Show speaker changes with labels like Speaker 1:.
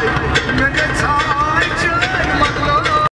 Speaker 1: Bye.